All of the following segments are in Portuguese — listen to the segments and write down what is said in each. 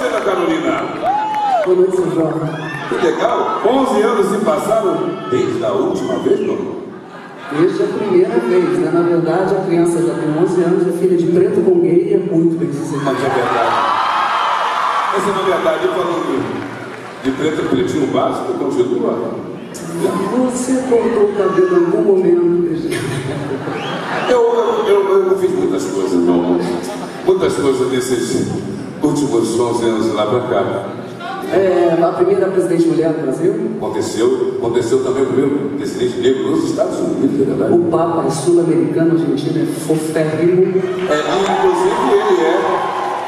você, Ana Carolina? Boa noite, Jorge. Que legal. 11 anos se passaram desde a última vez, não? Desde a primeira vez, né? Na verdade, a criança já tem 11 anos, é filha de preto com gay e é muito bem sucedida. Mas é verdade. Mas é na verdade, falando de preto pretinho básico, continua. Você cortou o cabelo em algum momento. Eu, eu, eu, eu fiz muitas coisas, meu amor. Muitas coisas nesses 11 anos lá pra cá. É, a primeira presidente mulher do Brasil, Aconteceu, aconteceu também o meu presidente negro nos Estados Unidos, é verdade. o Papa é sul-americano, argentino, é foférrimo. É, inclusive ele é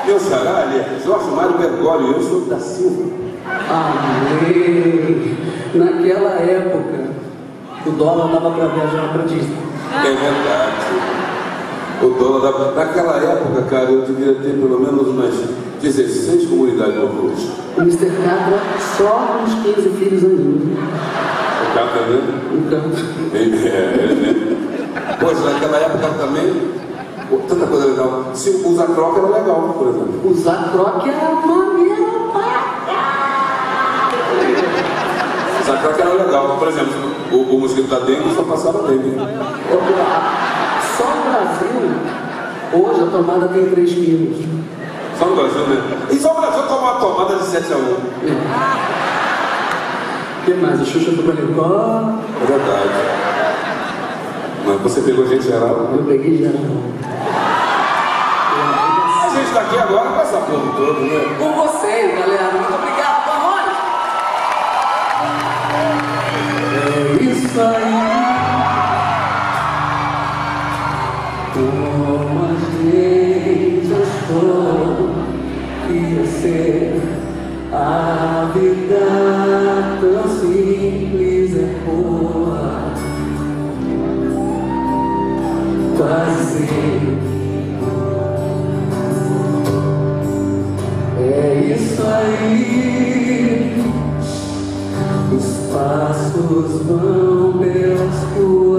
meu xará, ele é Jorge Mário Bergoglio, e eu sou da Silva. Amém! Naquela época, o dólar dava para viajar para Disney. É verdade. O dólar da... Naquela época, cara, eu devia ter pelo menos umas 16 comunidades locais. O Mr. Catra só uns 15 filhos ainda. O cara tá vendo? Então, É, é. Pois, naquela época também, tanta coisa legal. Se usar troca era legal, por exemplo. usar croque era maneiro Usar troca era legal. Por exemplo, o, o mosquito da dengue só passava dengue. Só no Brasil, hoje a tomada tem 3 quilos. Só no Brasil, né? E só o Brasil toma uma tomada de 7 a 1. O que mais? A Xuxa foi pra Nicó, É verdade. Mas você pegou gente geral. eu peguei geral. A gente está aqui agora com essa porra toda, né? Com vocês, galera. A vida tão simples é porra. Quase É isso aí. Os passos vão pelas ruas.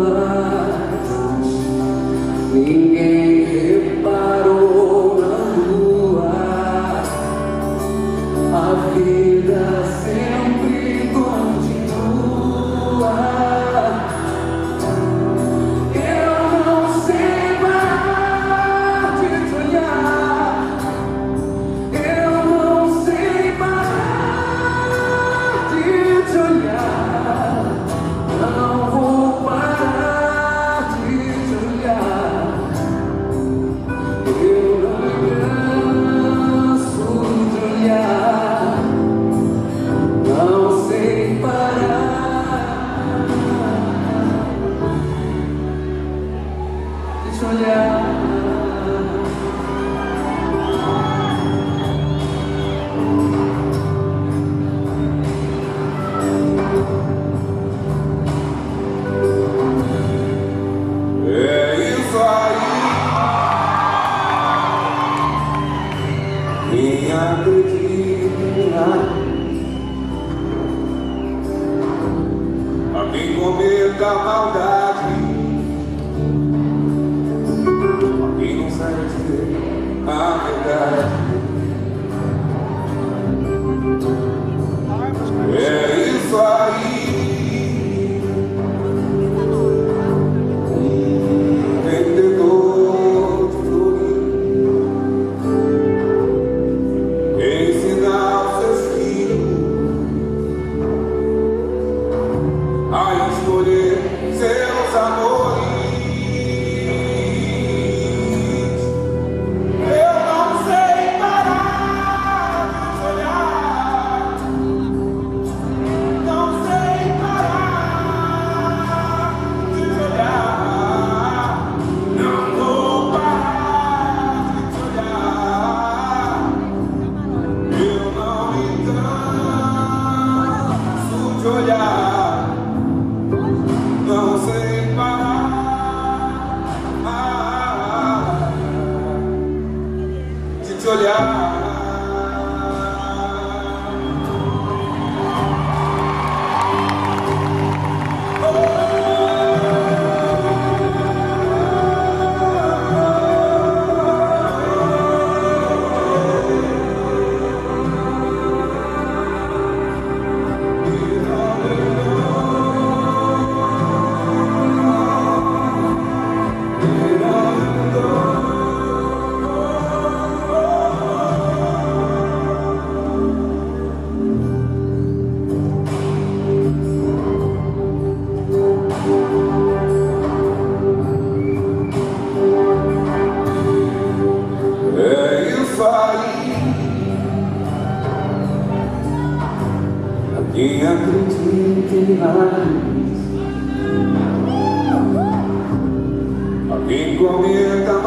Te olhar. É isso aí. Acredita a quem cometa a maldade, a verdade. É isso aí. Um vendedor ensinar seus filhos a escolher de olhar. Et un petit évangile Et combien